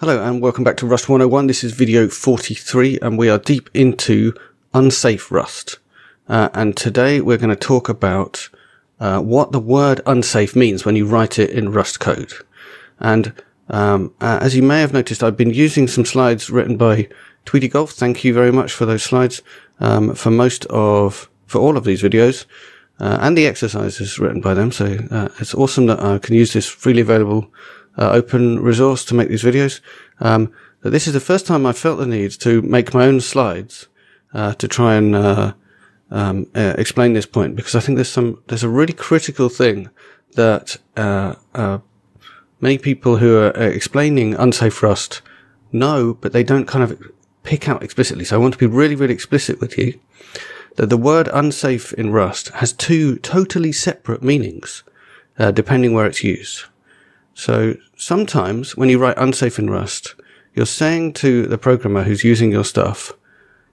Hello and welcome back to Rust 101. This is video 43 and we are deep into unsafe Rust. Uh, and today we're going to talk about uh, what the word unsafe means when you write it in Rust code. And um, uh, as you may have noticed, I've been using some slides written by Tweede Golf. Thank you very much for those slides um, for most of, for all of these videos. Uh, and the exercises written by them. So uh, it's awesome that I can use this freely available uh, open resource to make these videos. Um, but this is the first time I felt the need to make my own slides uh, to try and uh, um, uh, explain this point because I think there's some there's a really critical thing that uh, uh, many people who are explaining unsafe Rust know, but they don't kind of pick out explicitly. So I want to be really really explicit with you that the word unsafe in Rust has two totally separate meanings depending where it's used. So sometimes when you write unsafe in Rust, you're saying to the programmer who's using your stuff,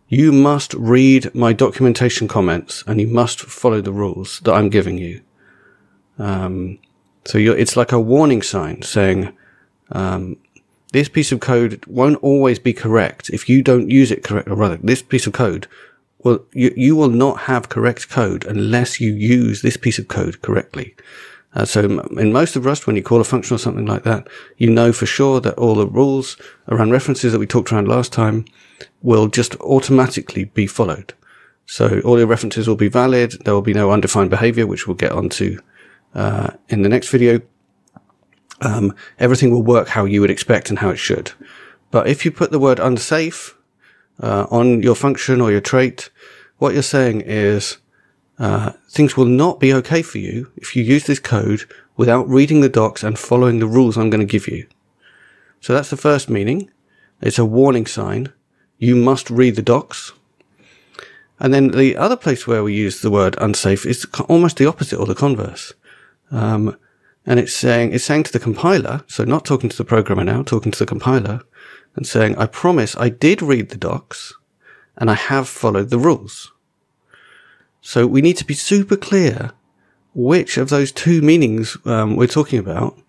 you must read my documentation comments and you must follow the rules that I'm giving you. Um, so it's like a warning sign saying, um, this piece of code won't always be correct if you don't use it correctly. or rather, this piece of code well, you, you will not have correct code unless you use this piece of code correctly. Uh, so in most of Rust, when you call a function or something like that, you know for sure that all the rules around references that we talked around last time will just automatically be followed. So all your references will be valid. There will be no undefined behavior, which we'll get onto uh, in the next video. Um, everything will work how you would expect and how it should. But if you put the word unsafe uh, on your function or your trait, what you're saying is uh, things will not be okay for you if you use this code without reading the docs and following the rules I'm going to give you. So that's the first meaning. It's a warning sign. You must read the docs. And then the other place where we use the word unsafe is almost the opposite or the converse. Um, and it's saying, it's saying to the compiler, so not talking to the programmer now, talking to the compiler and saying, I promise I did read the docs and I have followed the rules. So we need to be super clear which of those two meanings um, we're talking about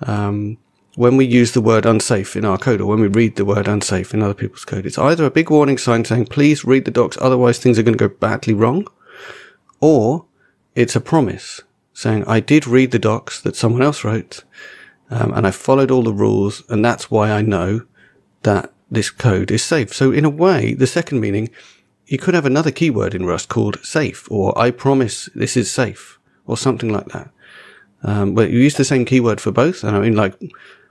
um, when we use the word unsafe in our code or when we read the word unsafe in other people's code. It's either a big warning sign saying, please read the docs, otherwise things are going to go badly wrong, or it's a promise saying, I did read the docs that someone else wrote, um, and I followed all the rules, and that's why I know that this code is safe. So in a way, the second meaning you could have another keyword in Rust called safe or I promise this is safe or something like that. Um, but you use the same keyword for both. And I mean, like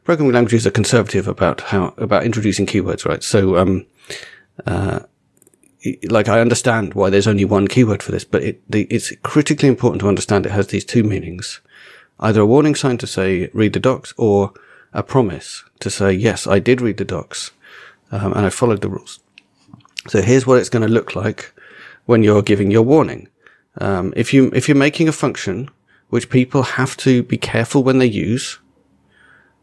programming languages are conservative about how, about introducing keywords, right? So, um, uh, like I understand why there's only one keyword for this, but it, the, it's critically important to understand it has these two meanings. Either a warning sign to say read the docs or a promise to say, yes, I did read the docs, um, and I followed the rules. So here's what it's going to look like when you're giving your warning. Um, if you if you're making a function which people have to be careful when they use,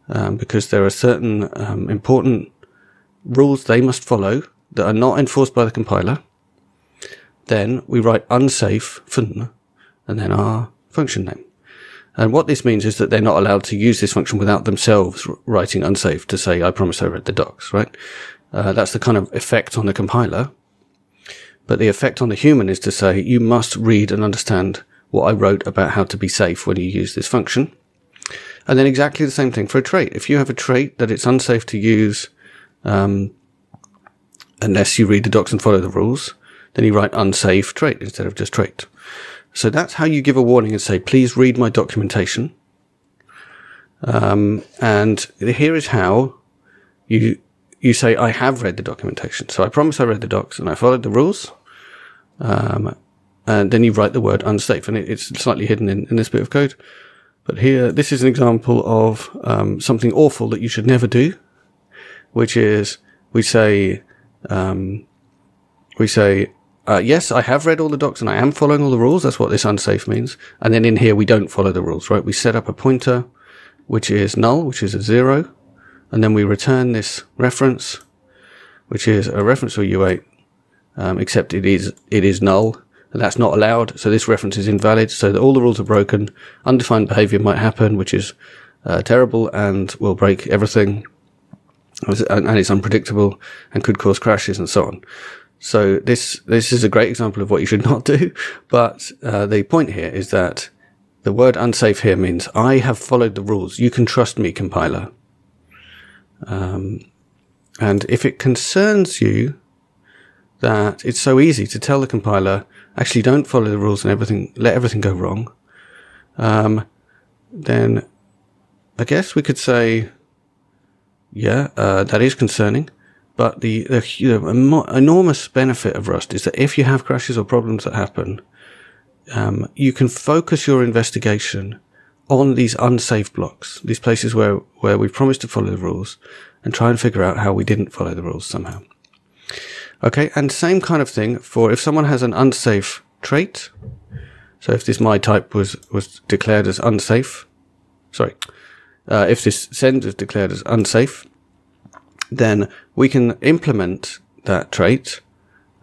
um, because there are certain um, important rules they must follow that are not enforced by the compiler, then we write unsafe fun and then our function name. And what this means is that they're not allowed to use this function without themselves writing unsafe to say, I promise I read the docs, right? Uh, that's the kind of effect on the compiler. But the effect on the human is to say, you must read and understand what I wrote about how to be safe when you use this function. And then exactly the same thing for a trait. If you have a trait that it's unsafe to use, um, unless you read the docs and follow the rules, then you write unsafe trait instead of just trait. So that's how you give a warning and say, please read my documentation. Um, and here is how you you say, I have read the documentation. So I promise I read the docs and I followed the rules. Um, and then you write the word unsafe and it, it's slightly hidden in, in this bit of code. But here, this is an example of um, something awful that you should never do, which is we say, um, we say, uh, yes, I have read all the docs and I am following all the rules. That's what this unsafe means. And then in here, we don't follow the rules, right? We set up a pointer, which is null, which is a zero and then we return this reference, which is a reference to U8, um, except it is it is null, and that's not allowed. So this reference is invalid. So that all the rules are broken. Undefined behavior might happen, which is uh, terrible and will break everything. and it's unpredictable and could cause crashes and so on. So this this is a great example of what you should not do. But uh, the point here is that the word unsafe here means I have followed the rules. You can trust me, compiler. Um, and if it concerns you that it's so easy to tell the compiler, actually don't follow the rules and everything, let everything go wrong, um, then I guess we could say, yeah, uh, that is concerning. But the, the, the, enormous benefit of Rust is that if you have crashes or problems that happen, um, you can focus your investigation on these unsafe blocks, these places where, where we promised to follow the rules, and try and figure out how we didn't follow the rules somehow. Okay, and same kind of thing for if someone has an unsafe trait. So if this my type was, was declared as unsafe, sorry, uh, if this send is declared as unsafe, then we can implement that trait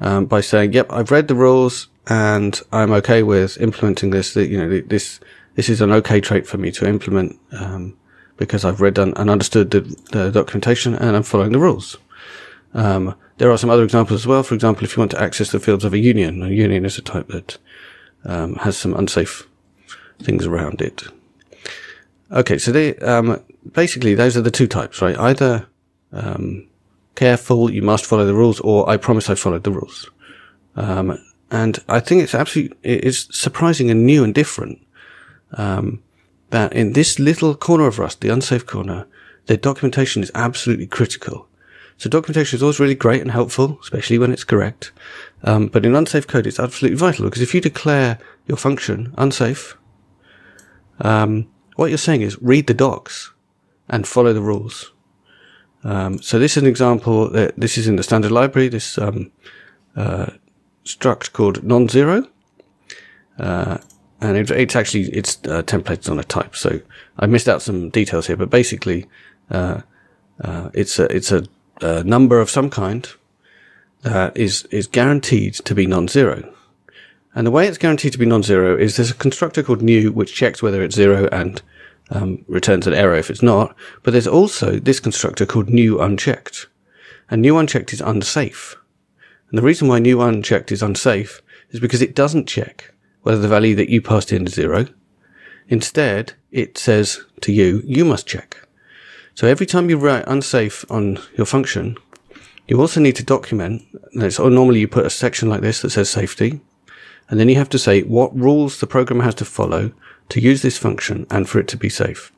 um, by saying, "Yep, I've read the rules and I'm okay with implementing this. You know, this this is an okay trait for me to implement um, because I've read and understood the, the, documentation and I'm following the rules." Um, there are some other examples as well. For example, if you want to access the fields of a union, a union is a type that um, has some unsafe things around it. Okay, so they um, basically those are the two types, right? Either um, careful, you must follow the rules, or I promise I followed the rules. Um, and I think it's absolutely, it's surprising and new and different, um, that in this little corner of Rust, the unsafe corner, the documentation is absolutely critical. So documentation is always really great and helpful, especially when it's correct. Um, but in unsafe code, it's absolutely vital because if you declare your function unsafe, um, what you're saying is read the docs and follow the rules. Um, so this is an example that this is in the standard library, this um, uh, struct called non-zero. Uh, and it, it's actually, it's uh, templated on a type. So I missed out some details here, but basically, uh, uh, it's a, it's a, a, number of some kind that is, is guaranteed to be non-zero. And the way it's guaranteed to be non-zero is there's a constructor called new, which checks whether it's zero and um, returns an error if it's not. But there's also this constructor called new unchecked. And new unchecked is unsafe. And the reason why new unchecked is unsafe is because it doesn't check whether the value that you passed in is zero. Instead, it says to you, you must check. So every time you write unsafe on your function, you also need to document, so normally you put a section like this that says safety, and then you have to say what rules the programmer has to follow to use this function and for it to be safe.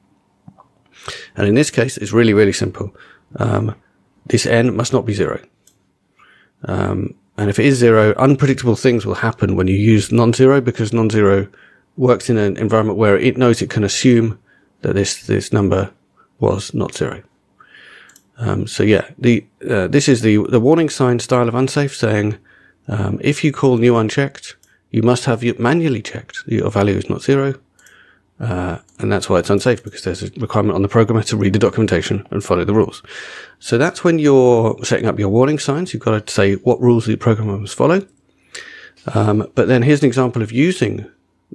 And in this case, it's really, really simple. Um, this n must not be zero. Um, and if it is zero, unpredictable things will happen when you use non-zero because non-zero works in an environment where it knows it can assume that this, this number was not zero. Um, so yeah, the, uh, this is the, the warning sign style of unsafe saying, um, if you call new unchecked, you must have manually checked your value is not zero. Uh, and that's why it's unsafe because there's a requirement on the programmer to read the documentation and follow the rules. So that's when you're setting up your warning signs. You've got to say what rules the programmer must follow. Um, but then here's an example of using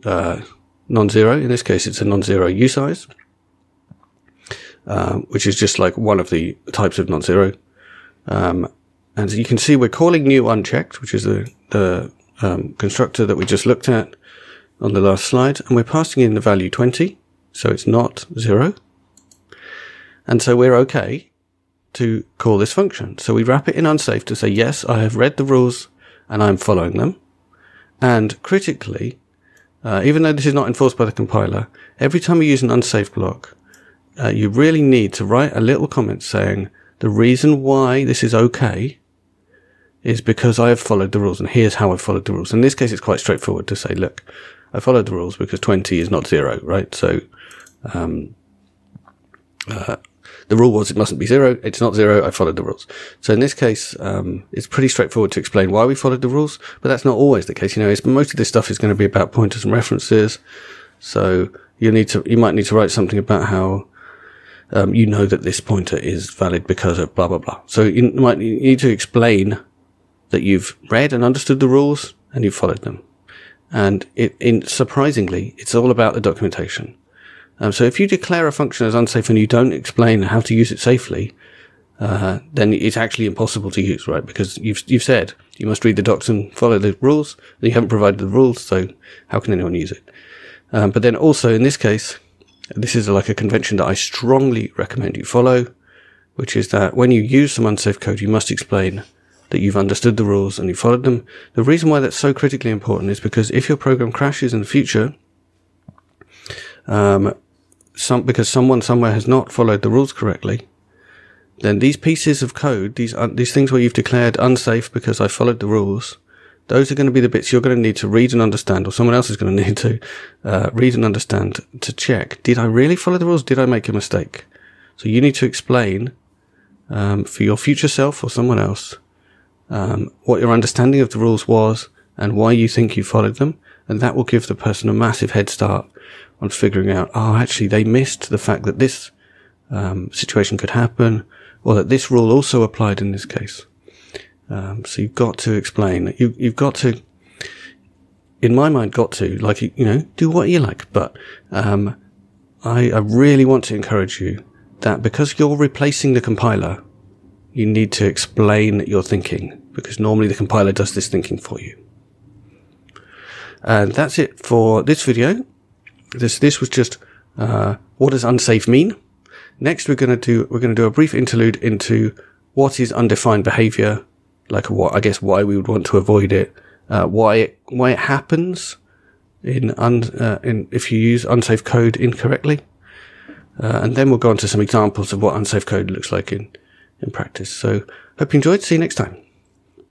uh, non-zero. In this case, it's a non-zero usize, um, which is just like one of the types of non-zero. Um, and you can see we're calling new unchecked, which is the, the um, constructor that we just looked at on the last slide, and we're passing in the value 20, so it's not 0. And so we're okay to call this function. So we wrap it in unsafe to say, yes, I have read the rules and I'm following them. And critically, uh, even though this is not enforced by the compiler, every time you use an unsafe block, uh, you really need to write a little comment saying the reason why this is okay is because I have followed the rules and here's how I've followed the rules. In this case, it's quite straightforward to say, look, I followed the rules because 20 is not zero, right? So, um, uh, the rule was it mustn't be zero. It's not zero. I followed the rules. So in this case, um, it's pretty straightforward to explain why we followed the rules, but that's not always the case. You know, most of this stuff is going to be about pointers and references. So you need to, you might need to write something about how, um, you know that this pointer is valid because of blah, blah, blah. So you might need to explain that you've read and understood the rules and you've followed them. And it, in, surprisingly, it's all about the documentation. Um, so if you declare a function as unsafe and you don't explain how to use it safely, uh, then it's actually impossible to use, right? Because you've you've said you must read the docs and follow the rules. And you haven't provided the rules, so how can anyone use it? Um, but then also in this case, this is like a convention that I strongly recommend you follow, which is that when you use some unsafe code, you must explain that you've understood the rules and you followed them. The reason why that's so critically important is because if your program crashes in the future, um, some because someone somewhere has not followed the rules correctly, then these pieces of code, these uh, these things where you've declared unsafe because I followed the rules, those are going to be the bits you're going to need to read and understand, or someone else is going to need to uh, read and understand to check: Did I really follow the rules? Did I make a mistake? So you need to explain um, for your future self or someone else um, what your understanding of the rules was and why you think you followed them, and that will give the person a massive head start on figuring out, oh, actually, they missed the fact that this um, situation could happen, or that this rule also applied in this case. Um, so you've got to explain. You, you've got to, in my mind, got to like you know do what you like. But um, I, I really want to encourage you that because you're replacing the compiler, you need to explain your thinking because normally the compiler does this thinking for you. And that's it for this video. This this was just uh, what does unsafe mean. Next, we're going to do we're going to do a brief interlude into what is undefined behavior, like what I guess why we would want to avoid it, uh, why it why it happens in un, uh, in if you use unsafe code incorrectly, uh, and then we'll go on to some examples of what unsafe code looks like in in practice. So, hope you enjoyed. See you next time.